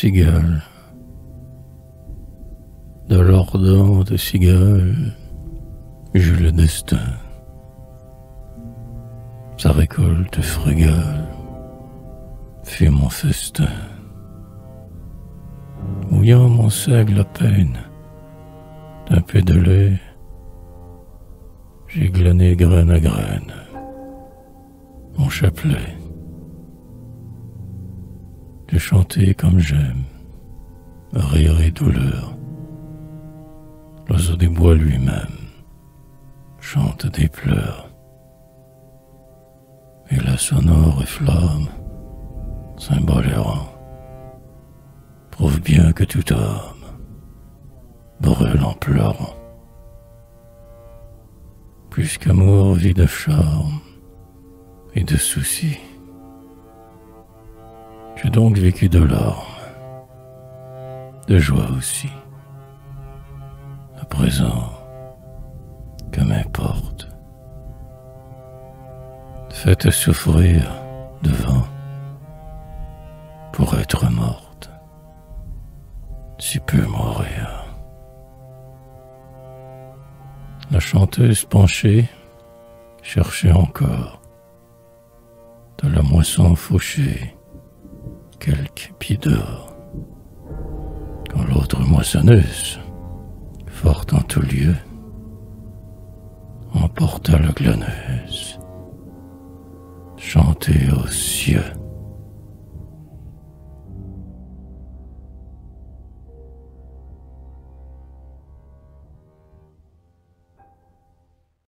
cigale, de l'ordre cigale, j'eus le destin. Sa récolte frugale fut mon festin. Mouillant mon seigle à peine d'un peu de lait, j'ai glané graine à graine mon chapelet. De chanter comme j'aime, rire et douleur. L'oiseau des bois lui-même chante des pleurs. Et la sonore flamme, symbole errant, prouve bien que tout homme brûle en pleurant. Plus qu'amour vit de charme et de soucis. J'ai donc vécu de larmes, de joie aussi. À présent, que m'importe. Faites souffrir devant pour être morte. Si peu mourir. La chanteuse penchée cherchait encore de la moisson fauchée quelques pieds d'or. Quand l'autre moissonneuse, forte en tout lieu, emporta la glaneuse, chanter aux cieux.